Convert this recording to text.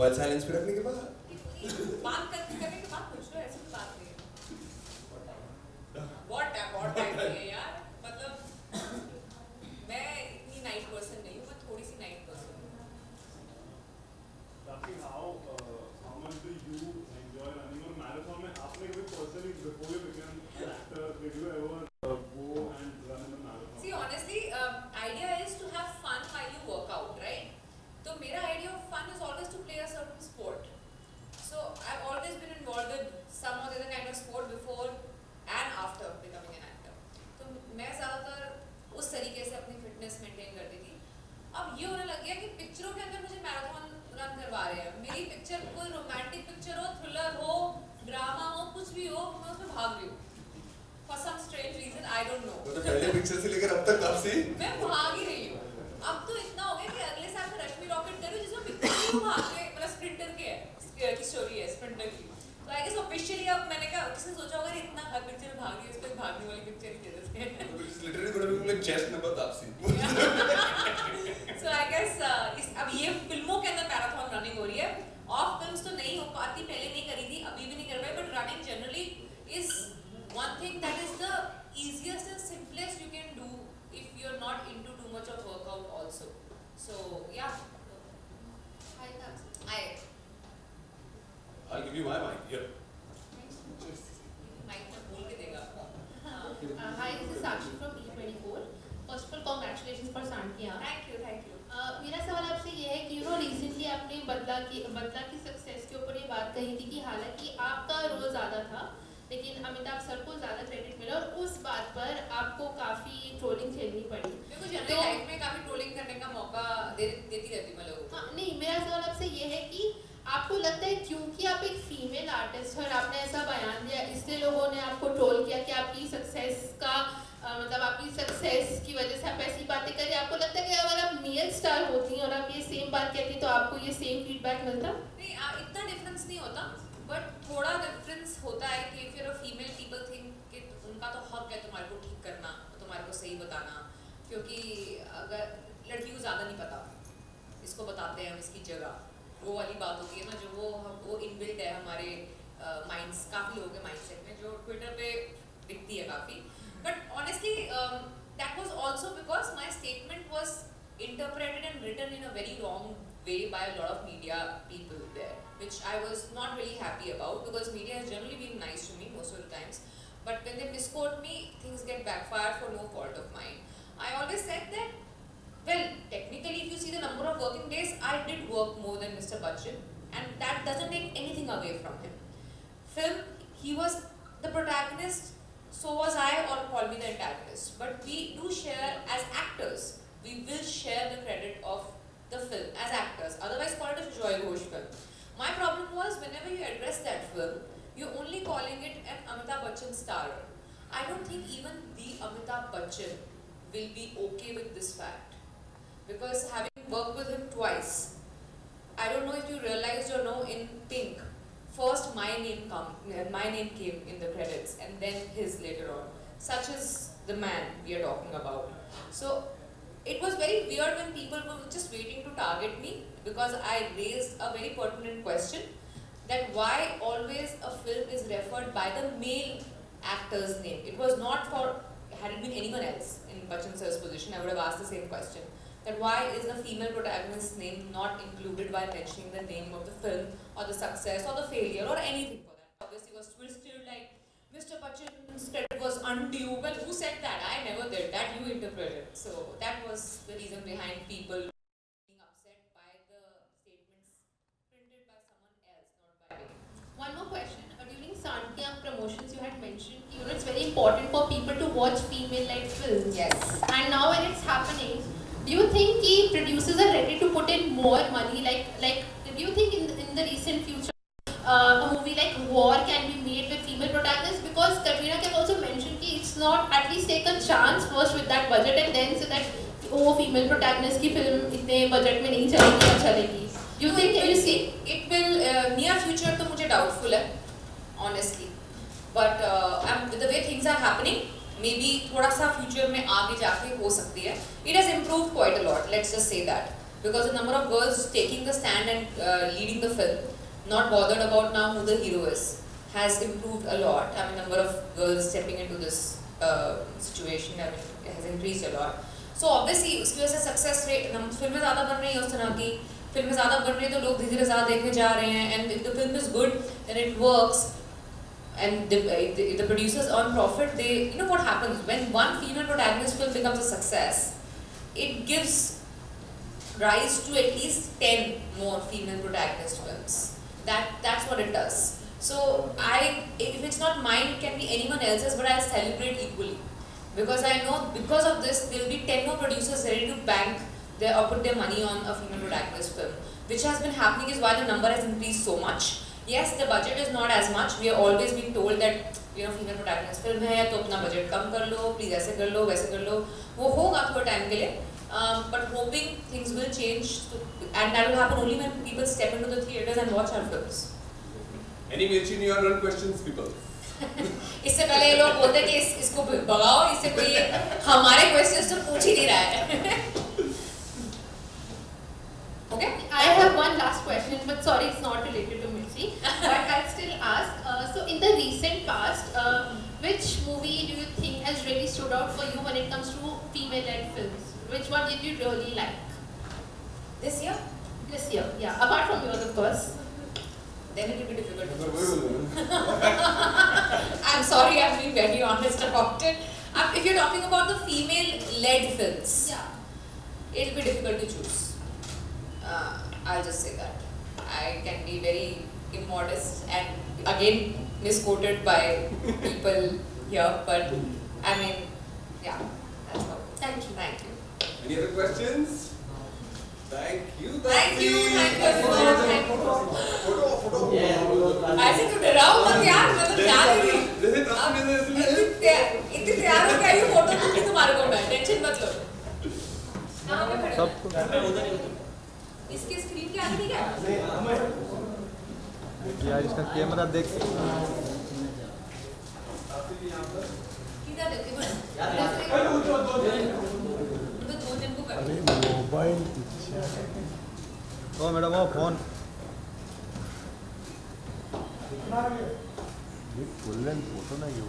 Mobile silence पे रखने के बाद? बात करने करने के बाद लो ऐसी कोई बात नहीं है। व्हाट टाइम बहुत टाइम नहीं है यार मतलब मैं इतनी नाइट पर्सन नहीं हूँ मैं थोड़ी सी नाइट पर्सन हूँ Rafi, how uh, how much do you enjoy running a marathon? में आपने कभी personally before you became an actor, did you ever uh, go and run in a marathon? See, honestly, um, idea is to have fun while you work out, right? So, मेरा idea of fun is always to play a certain sport. So, I've always been involved in some or the other kind of sport before and after becoming an actor. तो मैं ज़्यादातर उस तरीके से अपनी fitness maintain करती थी अब ये होने लग गया कि पिक्चरों के अंदर मुझे मैराथन रन करवा रहे हैं। मेरी पिक्चर कोई रोमांटिक पिक्चर हो थ्रिलर हो ड्रामा हो कुछ भी हो मैं उसमें भाग रही हूँ। For some strange reason I don't know मतलब पहले पिक्चर से लेकर अब तक कब से मैं भाग ही रही हूँ। अब तो इतना हो गया कि अगले साल मैं रश्मि रॉकेट करूँ जिसमें पिक्चर भी भाग के मतलब स्प्रिंटर के है की स्टोरी है स्प्रिंटर की। तो आई गेस ऑफिशियली अब मैंने कहा किसने सोचा होगा इतना हर पिक्चर भाग रही है उस पर भागने वाली पिक्चर ही दे देते हैं। Literally be like chest number Taapsee so Uh, इस अब ये फ़िल्मों के अंदर मैराथन रनिंग हो रही है। ऑफ़ फिल्म्स तो नहीं हो पाती पहले नहीं करी थी अभी भी नहीं कर पाई but running generally is one thing that is the easiest and simplest you can do if you are not into too much of workout also so yeah hi I I give you my mic yup बदला की बदला की success के ऊपर ये बात कही थी कि हालाँकि आपका रोल ज़्यादा था लेकिन अमिताभ सर को ज़्यादा क्रेडिट मिला और उस बात पर आपको काफ़ी ट्रोलिंग झेलनी पड़ी। मेरे को जनरली तो- लाइफ में काफ़ी ट्रोलिंग करने का मौका दे देती रहती मैं लोगों को। हाँ नहीं मेरा सवाल आपसे ये है कि आपको लगता है क्योंकि आप एक फीमेल आर्टिस्ट हो और आपने ऐसा बयान दिया इसलिए लोगों ने आपको ट्रोल किया कि आपकी सक्सेस का मतलब आपकी सक्सेस की वजह से आप ऐसी बातें करें आपको लगता है कि अगर आप मेल स्टार होती और आप ये सेम बात कहती तो आपको ये सेम फीडबैक मिलता? नहीं आ, इतना डिफरेंस नहीं होता बट थोड़ा डिफरेंस होता है कि फिर फीमेल पीपल थिंक कि उनका तो हक है तुम्हारे को ठीक करना तुम्हारे को सही बताना क्योंकि अगर लड़की को ज़्यादा नहीं पता इसको बताते हैं हम इसकी जगह। वो वाली बात होती है ना जो वो हम वो इनबिल्ट है हमारे माइंड्स काफ़ी लोगों के माइंडसेट में जो ट्विटर पे दिखती है काफ़ी। But honestly, um, that was also because my statement was interpreted and written in a very wrong way by a lot of media people there, which I was not really happy about because media has generally been nice to me most of the times. But when they misquote me, things get backfired for no fault of mine. I always said that, well, technically if you see the number of working days, I did work more than Mr. Bachchan and that doesn't take anything away from him. Film, he was the protagonist so was I, or call me the antagonist. But we do share as actors we will share the credit of the film as actors. Otherwise, call it a Joy Ghosh film. My problem was whenever you address that film, you're only calling it an Amitabh Bachchan starrer. I don't think even the Amitabh Bachchan will be okay with this fact. Because having worked with him twice, I don't know if you realized or no, in Pink, first my name come, uh, my name came in the credits, and then his later on. Such is the man we are talking about. So it was very weird when people were just waiting to target me because I raised a very pertinent question that why always a film is referred by the male actor's name. It was not for, had it been anyone else in Bachchan sir's position, I would have asked the same question. That why is the female protagonist's name not included while mentioning the name of the film or the success or the failure or anything for that? Obviously, was still like Mr. Bachchan's credit was undue. Well, who said that? I never did. That you interpreted. So that was the reason behind people being upset by the statements printed by someone else, not by me. One more question. Uh, during Santia promotions, you had mentioned you know it's very important for people to watch female-led films. Yes. And now when it's happening, do you think the producers are ready to put in more money? Like, like, do you think in, the, in the recent future, uh, a movie like War can be made with female protagonists? Because Katrina Kaif also mentioned that it's not at least take a chance first with that budget and then say that oh female protagonist की film इतने budget में नहीं चलेगी या चलेगी. Do you think you see? it will uh, near future तो मुझे doubtful है honestly but uh, I'm, with the way things are maybe थोड़ा सा फ्यूचर में आगे जाके हो सकती है. It has improve quite a lot let's just say that because the number of girls taking the stand and leading the film not bothered about now who the hero is has improved a lot I mean number of girls stepping into this situation has increase a lot so obviously उसकी वजह से success rate फ़िल्में ज़्यादा बन रही है उस तरह की. फ़िल्में ज़्यादा बन रही है तो लोग धीरे धीरे ज़्यादा देखने जा रहे हैं. And the film is good and it works and the, uh, the, the producers earn profit they you know what happens? When one female protagonist film becomes a success it gives rise to at least 10 more female protagonist films. That that's what it does. So i if it's not mine it can be anyone else's but i'll celebrate equally. Because i know because of this there will be 10 more producers ready to bank their or put their money on a female protagonist film. Which has been happening is why the number has increased so much yes the budget is not as much we are always being told that you know female protagonist film है तो अपना budget कम कर लो please ऐसे कर लो वैसे कर लो वो होगा थोड़े time के लिए um, but hoping things will change to, and that will happen only when people step into the theaters and watch our films Any mention you run questions, people? इससे पहले ये लोग बोलते कि इस, इसको भगाओ इससे कोई हमारे क्वेश्चंस तो पूछ ही नहीं रहा है okay I have one last question, but sorry, one did you really like this year this year? Yeah, apart from yours, of course. then it will be difficult to choose I'm sorry I'm being very honest about it Um, if you're talking about the female-led films Yeah. it'll be difficult to choose. Uh, I'll just say that. I can be very immodest and again misquoted by people here, but I mean, yeah, that's all. Thank you. Thank you. Any other questions? Thank you, Thank you, thank you. Photo, photo. ऐसे तो डराओ मत यार मैं तो जा रही हूँ जैसे ने अब ऐसे इतनी तैयार हो गई ये फ़ोटो दूँगी तुम्हारे को मैं टेंशन मत लो। कहाँ पे खड़े हो? इसके स्क्रीन के आगे नहीं क्या यार इसका कैमरा देख किधर देखते हो तो दो दिन को मोबाईल ओ मैडम वो फ़ोन फुल लेंथ फ़ोटो ना हो